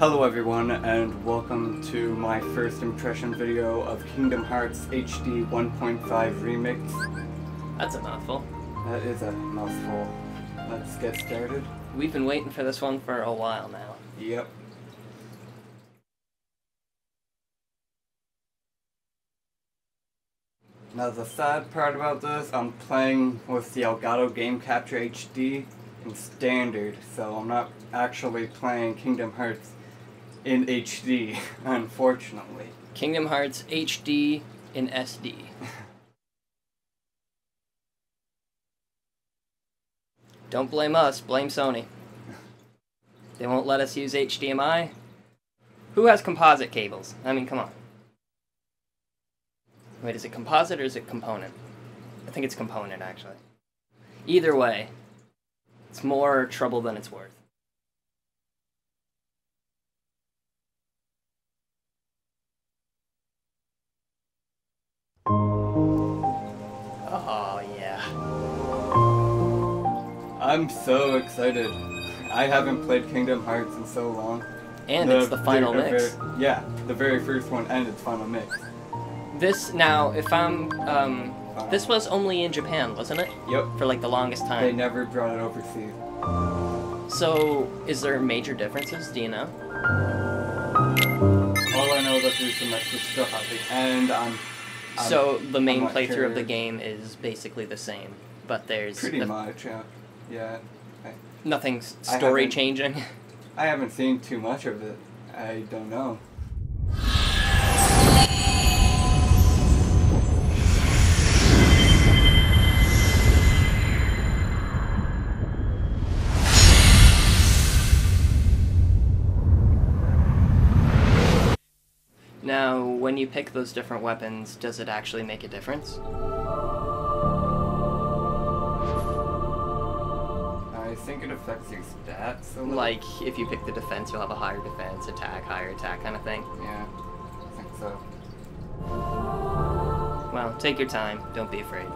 Hello everyone and welcome to my first impression video of Kingdom Hearts HD 1.5 Remix. That's a mouthful. That is a mouthful. Let's get started. We've been waiting for this one for a while now. Yep. Now the sad part about this, I'm playing with the Elgato Game Capture HD in standard, so I'm not actually playing Kingdom Hearts in HD, unfortunately. Kingdom Hearts HD in SD. Don't blame us, blame Sony. They won't let us use HDMI. Who has composite cables? I mean, come on. Wait, is it composite or is it component? I think it's component, actually. Either way, it's more trouble than it's worth. I'm so excited. I haven't played Kingdom Hearts in so long. And it's the final the mix. very- yeah, the very first one and its final mix. This now, if I'm, um, this was only in Japan, wasn't it? Yep. For like the longest time. They never brought it overseas. So, is there major differences? Do you know? All I know that there's some extra stuff the end. I'm, I'm so the main playthrough of the game is basically the same, but there's pretty a- much. Yeah. Yeah. I, nothing story haven't- changing. I haven't seen too much of it. I don't know. now, when you pick those different weapons, does it actually make a difference? Affects your stats a little. Like, if you pick the defense, you'll have a higher defense, attack, higher attack kind of thing. Yeah, I think so. Well, take your time. Don't be afraid.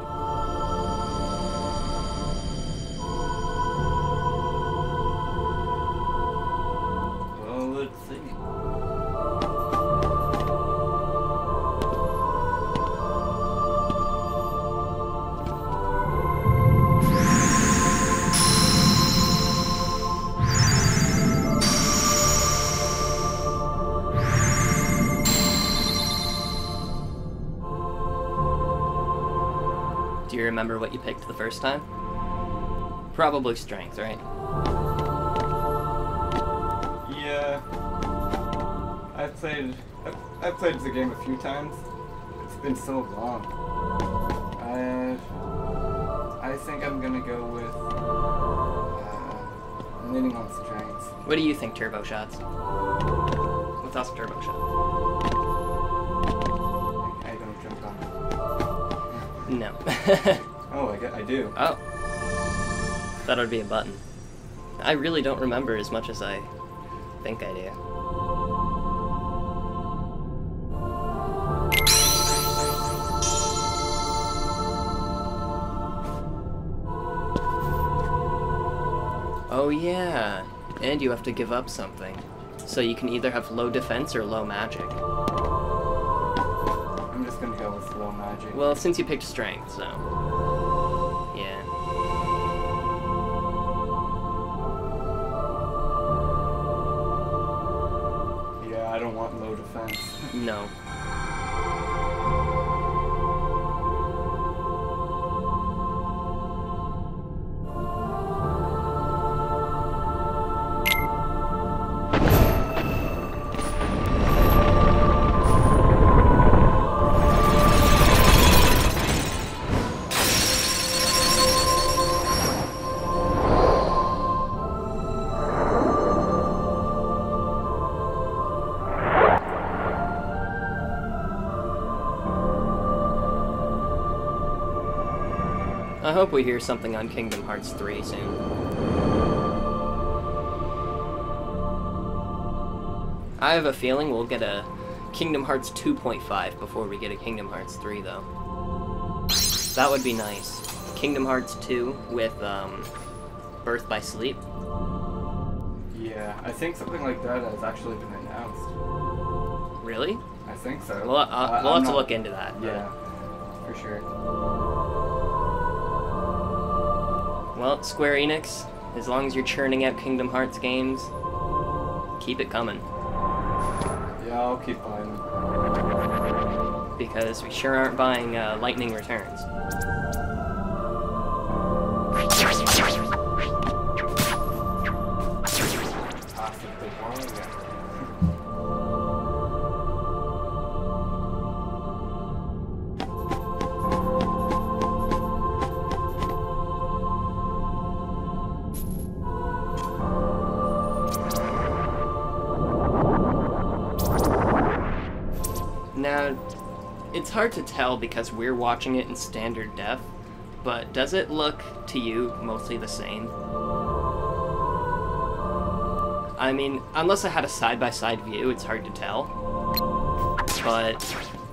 Do you remember what you picked the first time? Probably strength, right? Yeah. I've played. I've, played the game a few times. It's been so long. I. I think I'm gonna go with. Uh, leaning on strength. What do you think, turbo shots? What's us turbo shot? No. Oh, I, I do. oh. That would be a button. I really don't remember as much as I think I do. Oh yeah, and you have to give up something. So you can either have low defense or low magic. Magic. Well, since you picked strength, so. Yeah. Yeah, I don't want low defense. No. I hope we hear something on Kingdom Hearts 3 soon. I have a feeling we'll get a Kingdom Hearts 2.5 before we get a Kingdom Hearts 3, though. That would be nice. Kingdom Hearts 2 with um, Birth by Sleep. Yeah. I think something like that has actually been announced. Really? I think so. We'll, uh, we'll have to not- look into that. Yeah, for sure. Well, Square Enix, as long as you're churning out Kingdom Hearts games, keep it coming. Yeah, I'll keep buying them. Because we sure aren't buying uh, Lightning Returns. It's hard to tell because we're watching it in standard def, but does it look to you mostly the same? I mean, unless I had a side by side view, it's hard to tell. But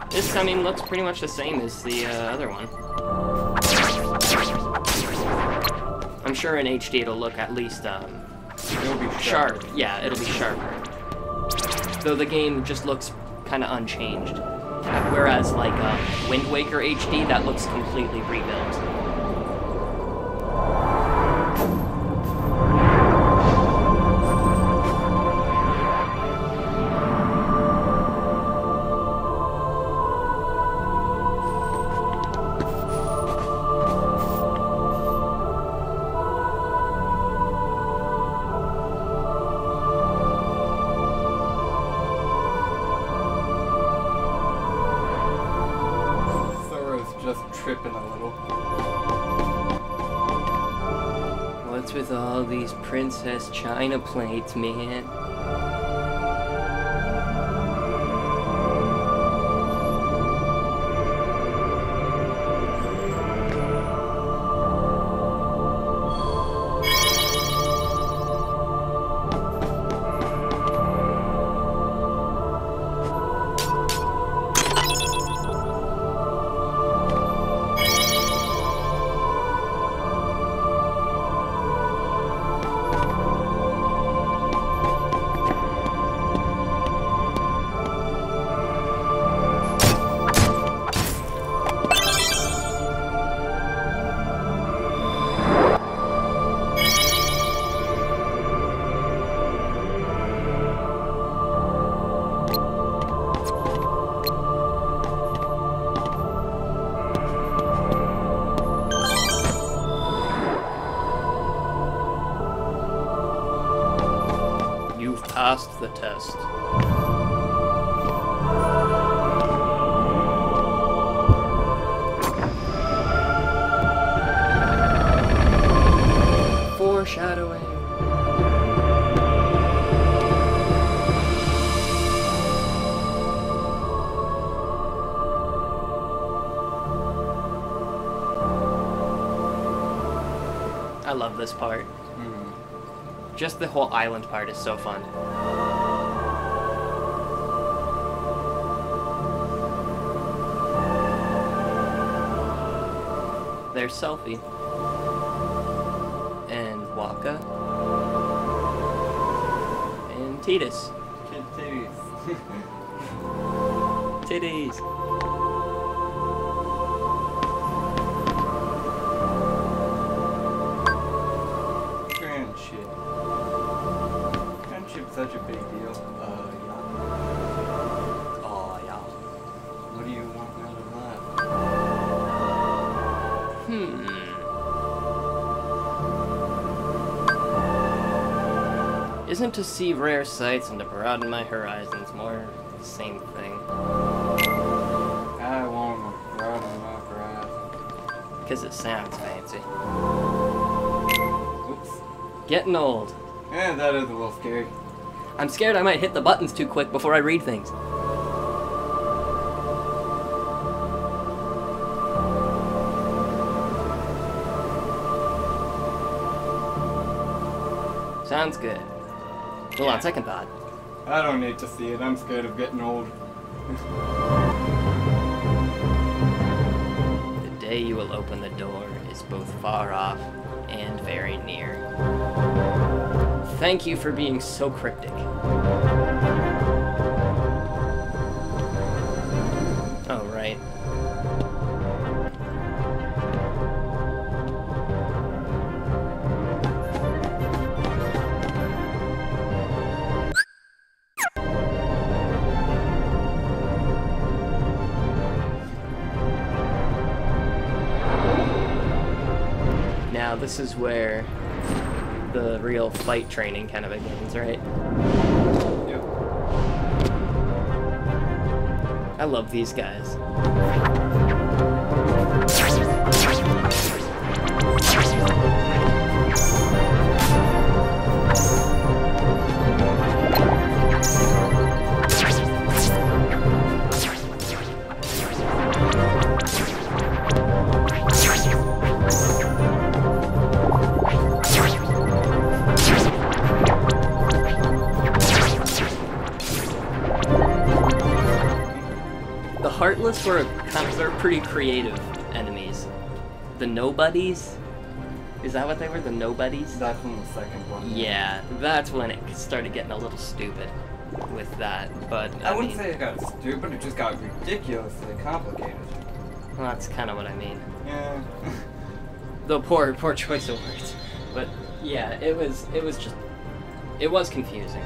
this, I mean, looks pretty much the same as the uh, other one. I'm sure in HD it'll look at least um, It'll be sharp. Yeah, it'll be sharper. Though the game just looks kind of unchanged. Whereas like uh, Wind Waker HD, that looks completely rebuilt. Tripping a little. What's with all these princess china plates, man? Passed the test. Foreshadowing. I love this part. Just the whole island part is so fun. There's Selphie. And Wakka. And Tidus. Titties. Titties. Isn't to see rare sights and to broaden my horizons more the same thing? I want to broaden my horizon. Because it sounds fancy. Oops. Getting old. Yeah, that is a little scary. I'm scared I might hit the buttons too quick before I read things. Sounds good. Well, on second thought, I don't need to see it. I'm scared of getting old. the day you will open the door is both far off and very near. Thank you for being so cryptic. This is where the real fight training kind of begins, right? Yep. I love these guys. Heartless were kind of they're pretty creative enemies. The Nobodies? Is that what they were? The Nobodies? That's from the second one. Yeah, that's when it started getting a little stupid with that. But I, I wouldn't mean, say it got stupid, it just got ridiculously complicated. well, that's kind of what I mean. Yeah. The poor, poor choice of words. But yeah, it was, it was just, it was confusing.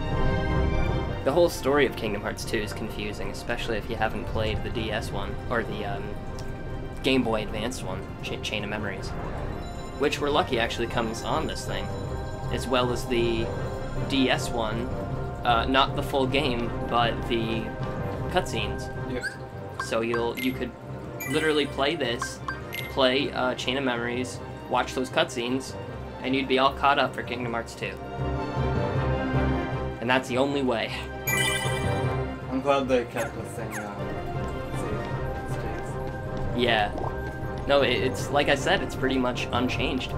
The whole story of Kingdom Hearts 2 is confusing, especially if you haven't played the DS one or the um, Game Boy Advanced one, Ch- Chain of Memories, which we're lucky actually comes on this thing, as well as the DS one, uh, not the full game, but the cutscenes. yep. So you'll you could literally play this, play uh, Chain of Memories, watch those cutscenes, and you'd be all caught up for Kingdom Hearts 2. And that's the only way. I'm glad they kept the same uh. Yeah. No, it's like I said, it's pretty much unchanged.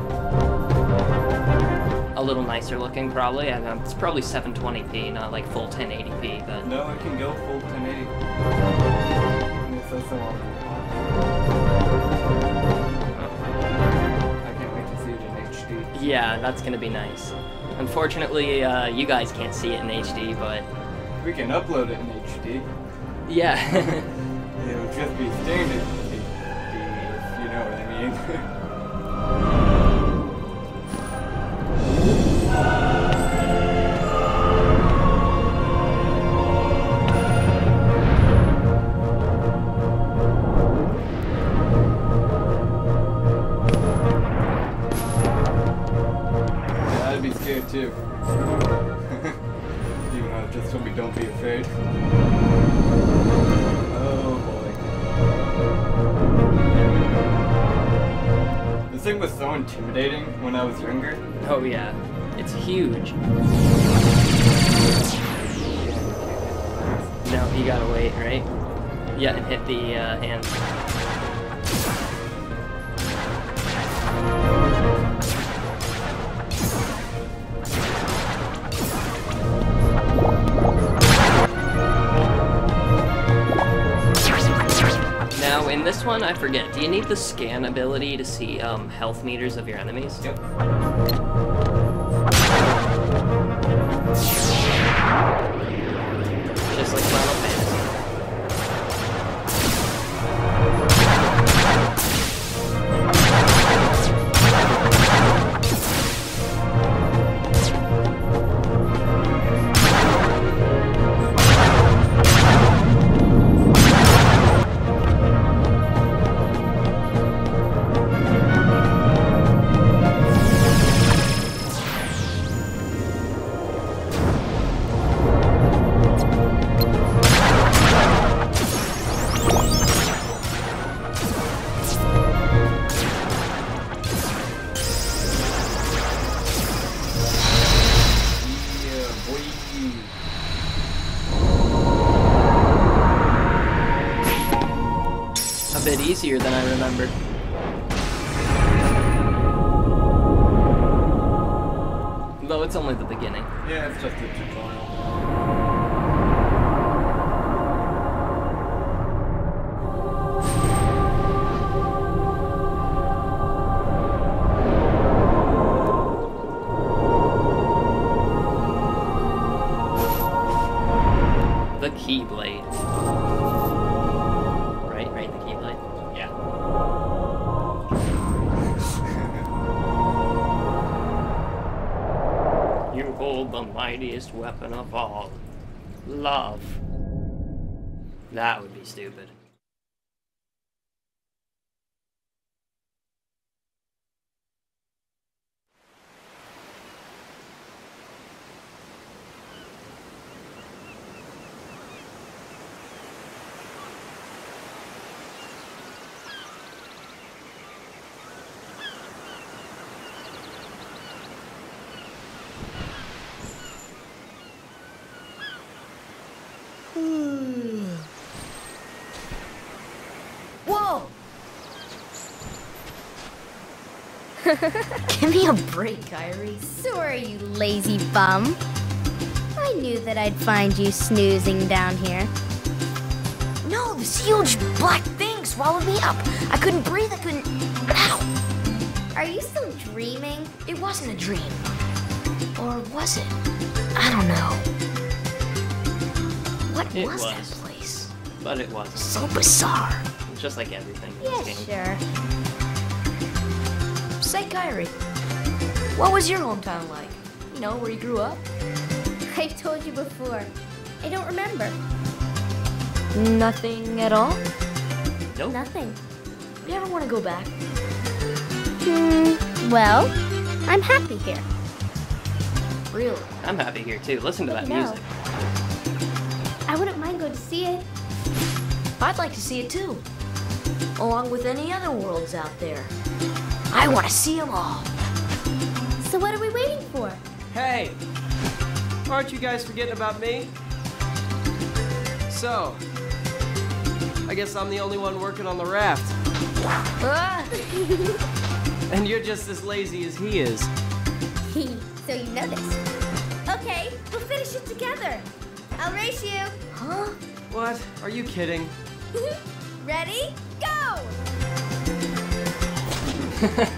A little nicer looking, probably. I know, it's probably 720p, not like full 1080p, but No, it can go full 1080. And it says so on the box. I can't wait to see it in HD. yeah, that's gonna be nice. Unfortunately, uh, you guys can't see it in HD, but We can upload it in HD. yeah. It would just be standard HD, if you know what I mean. Yeah, told me don't be afraid. Oh boy. This thing was so intimidating when I was younger. oh yeah, it's huge. No, you gotta wait, right? Yeah, and hit the uh, hand. In this one, I forget. Do you need the scan ability to see um, health meters of your enemies? Yep. It's only the beginning. Yeah, it's just a tutorial. Weapon of all, love. That would be stupid. Give me a break, Kairi. Sorry, you lazy bum. I knew that I'd find you snoozing down here. No, this huge black thing swallowed me up. I couldn't breathe. I couldn't. Ow! Are you still dreaming? It wasn't a dream. Or was it? I don't know. What It was, that place? But it was. So bizarre. Just like everything in Yeah, this game. sure. Say, Kairi, what was your hometown like? You know, where you grew up? I've told you before. I don't remember. Nothing at all? Nope. Nothing. You ever want to go back? Hmm. Well, I'm happy here. Really? I'm happy here too. Listen to that No. music. I wouldn't mind going to see it. I'd like to see it too. Along with any other worlds out there. I want to see them all. So what are we waiting for? Hey! Aren't you guys forgetting about me? So, I guess I'm the only one working on the raft. Ah! And you're just as lazy as he is. so you know this. Okay, we'll finish it together. I'll race you. Huh? What? Are you kidding? Ready? Go!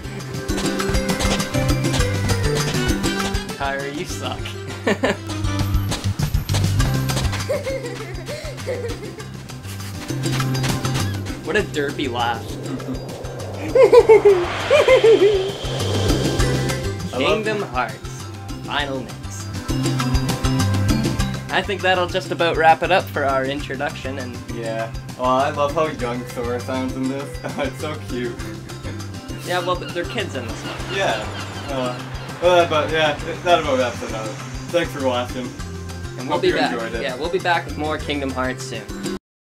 You suck. what a derpy laugh. Kingdom Hearts. Final mix. I think that'll just about wrap it up for our introduction and Yeah. Oh, I love how young Sora sounds in this. it's so cute. yeah, well they're kids in this one. Yeah. Uh, well, but yeah, that about wraps it up. Thanks for watching. And we'll Hope be you back. enjoyed it. Yeah, we'll be back with more Kingdom Hearts soon.